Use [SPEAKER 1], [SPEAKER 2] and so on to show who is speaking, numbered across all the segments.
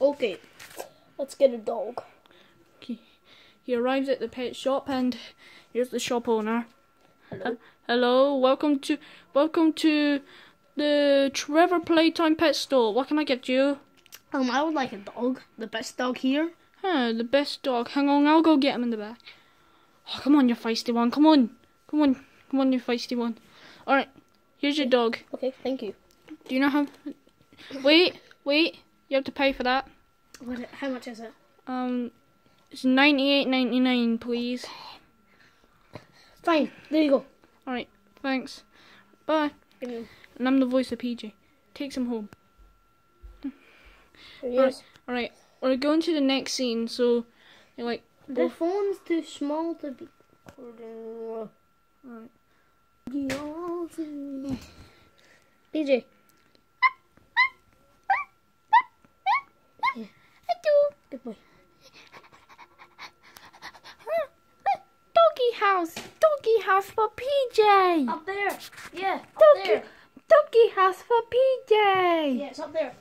[SPEAKER 1] Okay, let's get a dog.
[SPEAKER 2] Okay. He arrives at the pet shop and here's the shop owner.
[SPEAKER 1] Hello.
[SPEAKER 2] Hello, welcome to welcome to the Trevor Playtime Pet Store. What can I get you?
[SPEAKER 1] Um, I would like a dog. The best dog here.
[SPEAKER 2] Huh, the best dog. Hang on, I'll go get him in the back. Oh, come on, you feisty one. Come on. Come on. Come on, you feisty one. Alright, here's your dog.
[SPEAKER 1] Okay, thank you.
[SPEAKER 2] Do you know how... Wait, wait. You have to pay for that.
[SPEAKER 1] What? How much is it?
[SPEAKER 2] Um, it's ninety eight ninety nine, please.
[SPEAKER 1] Fine. There you go.
[SPEAKER 2] Alright, thanks. Bye.
[SPEAKER 1] Me-
[SPEAKER 2] And I'm the voice of PJ. Takes him home.
[SPEAKER 1] Yes. he
[SPEAKER 2] Right. Alright, we're going to the next scene, so like
[SPEAKER 1] The phone's too small to be recording.
[SPEAKER 2] Alright.
[SPEAKER 1] DJ. Good boy.
[SPEAKER 2] Doggy house! Doggy house for PJ!
[SPEAKER 1] Up there. Yeah. Up
[SPEAKER 2] Doggy,
[SPEAKER 1] there.
[SPEAKER 2] doggy house for PJ!
[SPEAKER 1] Yeah, it's up there.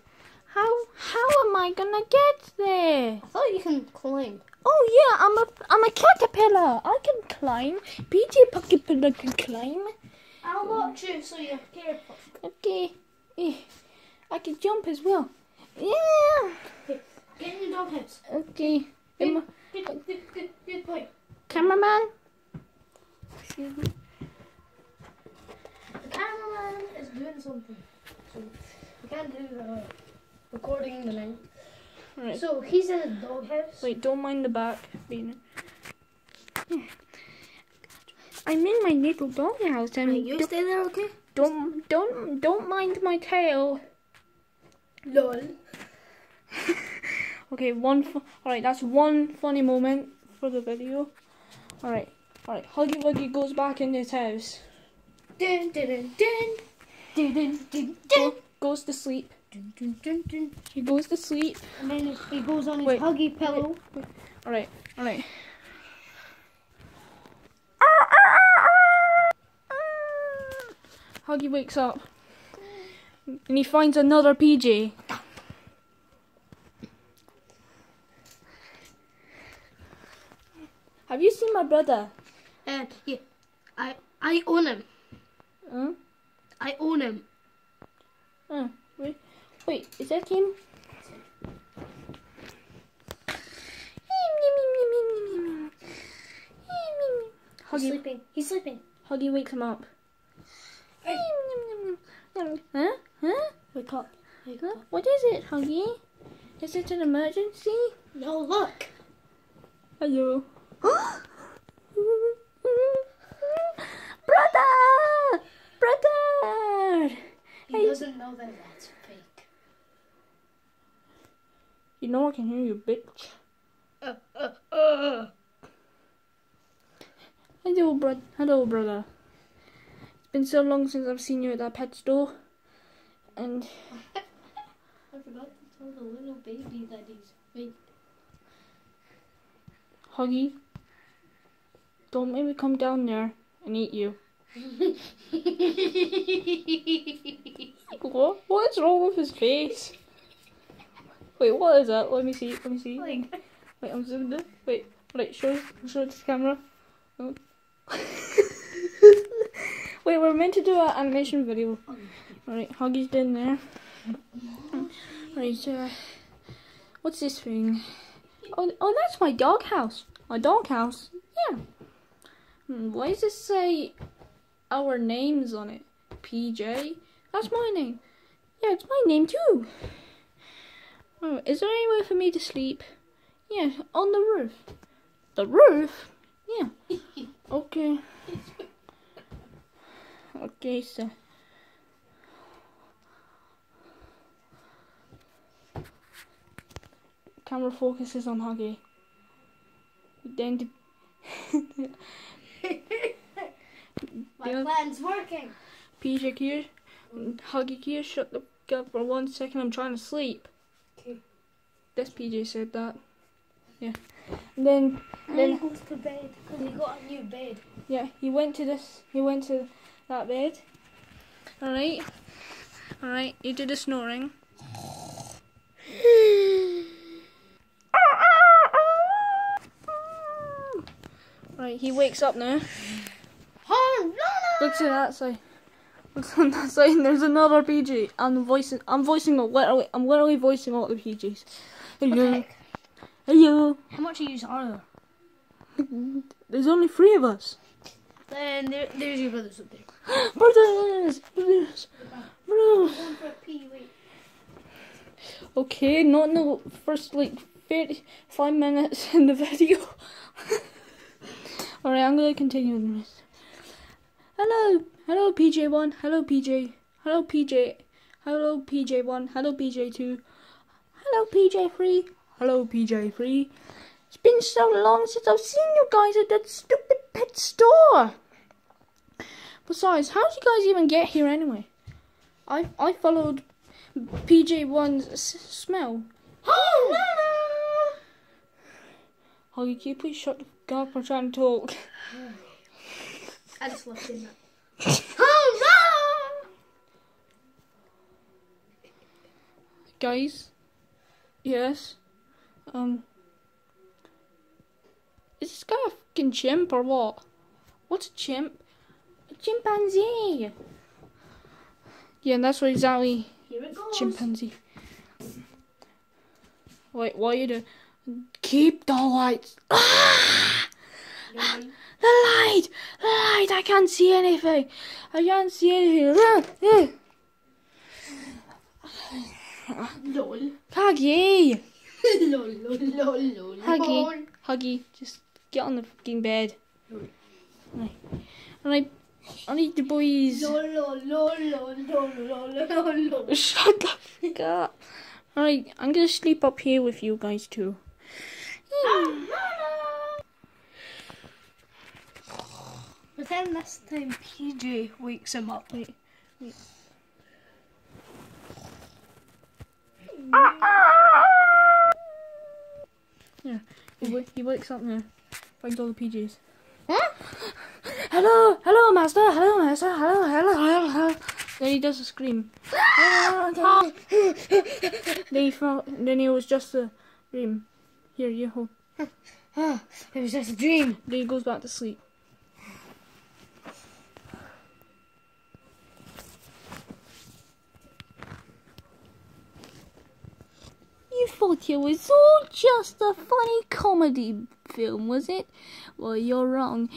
[SPEAKER 2] How how am I gonna get there?
[SPEAKER 1] I thought you can climb.
[SPEAKER 2] Oh yeah, I'm a I'm a caterpillar. I can climb. PJ Caterpillar can climb.
[SPEAKER 1] I'll watch you so you're careful.
[SPEAKER 2] Okay. Eh, I can jump as well. Yeah.
[SPEAKER 1] Get in your doghouse.
[SPEAKER 2] Okay. Am I-
[SPEAKER 1] Good, good, good, good, good boy.
[SPEAKER 2] Cameraman. Excuse me.
[SPEAKER 1] The cameraman is doing something. So we can't do the recording the night.
[SPEAKER 2] Right.
[SPEAKER 1] So he's in a doghouse.
[SPEAKER 2] Wait, don't mind the back being. I'm in my little doghouse and
[SPEAKER 1] Right, you
[SPEAKER 2] don't,
[SPEAKER 1] stay there, okay?
[SPEAKER 2] don't don't don't mind my tail.
[SPEAKER 1] Lol.
[SPEAKER 2] Okay, one. All right, that's one funny moment for the video. All right, all right. Huggy Wuggy goes back in his house.
[SPEAKER 1] Dun, dun, dun, dun. Dun, dun, dun, dun.
[SPEAKER 2] Go, goes to sleep.
[SPEAKER 1] Dun, dun, dun, dun.
[SPEAKER 2] He goes to sleep.
[SPEAKER 1] And then he goes on his
[SPEAKER 2] Wait,
[SPEAKER 1] huggy pillow.
[SPEAKER 2] All right, all right. Huggy wakes up and he finds another PJ. Have you seen my brother?
[SPEAKER 1] And yeah, I I own him.
[SPEAKER 2] Huh?
[SPEAKER 1] I own him.
[SPEAKER 2] Oh, wait, wait, is that him?
[SPEAKER 1] He's
[SPEAKER 2] Huggy,
[SPEAKER 1] sleeping. He's sleeping.
[SPEAKER 2] Huggy wakes him up.
[SPEAKER 1] Hey.
[SPEAKER 2] Huh? Huh?
[SPEAKER 1] Wake up. Wake
[SPEAKER 2] Huh?
[SPEAKER 1] up.
[SPEAKER 2] What is it, Huggy? Is it an emergency?
[SPEAKER 1] No, look.
[SPEAKER 2] Hello. Brother! Brother!
[SPEAKER 1] He
[SPEAKER 2] Hey.
[SPEAKER 1] doesn't know that that's fake.
[SPEAKER 2] You know I can hear you, bitch.
[SPEAKER 1] Uh, uh, uh.
[SPEAKER 2] Hello, bro. Hello, brother. It's been so long since I've seen you at that pet store. And
[SPEAKER 1] I forgot to tell the little baby that he's fake.
[SPEAKER 2] Huggy, don't make me come down there and eat you. What? What is wrong with his face? Wait, what is that? Let me see. Let me see.
[SPEAKER 1] like,
[SPEAKER 2] Wait, I'm zooming in. Wait, wait, show show it to the camera. Oh. Wait, we're meant to do an animation video. Alright, Huggy's down there. Right, uh, what's this thing? Oh, oh, that's my doghouse. My doghouse. Yeah. Hmm, why does it say our names on it? PJ. That's my name. Yeah, it's my name too. Oh, is there anywhere for me to sleep? Yeah, on the roof. The roof? Yeah. Okay. Okay, so. Camera focuses on Huggy. Then down.
[SPEAKER 1] My plan's working.
[SPEAKER 2] PJ, here. Huggy here. Shut the fuck up for one second. I'm trying to sleep.
[SPEAKER 1] Okay.
[SPEAKER 2] This PJ said that. Yeah. And then
[SPEAKER 1] and then he goes to bed because he got a new bed.
[SPEAKER 2] Yeah, he went to this. He went to that bed. All right. All right. He did a snoring. right. He wakes up now. Look to that side. Look on that side. and There's another PG. I'm voicing. I'm voicing. all- Literally, I'm literally voicing all the PGs. Hello. Hello.
[SPEAKER 1] How much of you are there?
[SPEAKER 2] There's only three of us.
[SPEAKER 1] Then there, there's your brothers up there.
[SPEAKER 2] Brothers. Brothers. Brothers.
[SPEAKER 1] One for a pee, wait.
[SPEAKER 2] Okay, not in the first like 35 minutes in the video. Alright, I'm gonna continue with this. Hello, hello PJ1, hello PJ, hello PJ, hello PJ1, hello PJ2, hello PJ3, hello PJ3. It's been so long since I've seen you guys at that stupid pet store. Besides, how did you guys even get here anyway? I I followed PJ1's smell.
[SPEAKER 1] Oh, no,
[SPEAKER 2] can you please shut the fuck up? I'm trying to talk.
[SPEAKER 1] I just left in that. Oh, no!
[SPEAKER 2] Guys? Yes? Um. Is this guy a fucking chimp or what? What's a chimp? A chimpanzee! Yeah, and that's what exactly.
[SPEAKER 1] Here it goes.
[SPEAKER 2] chimpanzee. Wait, what are you doing? Keep the lights. Ah! The light! The light! I can't see anything! I can't see anything! Ah, ah.
[SPEAKER 1] Lol.
[SPEAKER 2] Huggy!
[SPEAKER 1] lol, lol, lol, lol.
[SPEAKER 2] Huggy. Huggy, just get on the fucking bed. Right. Alright. I need the boys.
[SPEAKER 1] Lol, lol, lol, lol, lol, lol, lol, lol.
[SPEAKER 2] Shut the fuck up. Alright, I'm gonna sleep up here with you guys too.
[SPEAKER 1] Then this time PJ wakes him up.
[SPEAKER 2] Wait, wait. Yeah, he, he wakes up now. Finds all the PJs.
[SPEAKER 1] Huh?
[SPEAKER 2] Hello, hello, master. Hello, master. Hello, hello, hello, hello. Then he does a scream. then he felt. Then it was just a dream. Here, you hold.
[SPEAKER 1] It was just a dream.
[SPEAKER 2] Then he goes back to sleep. Thought it was all just a funny comedy film, was it? Well, you're wrong.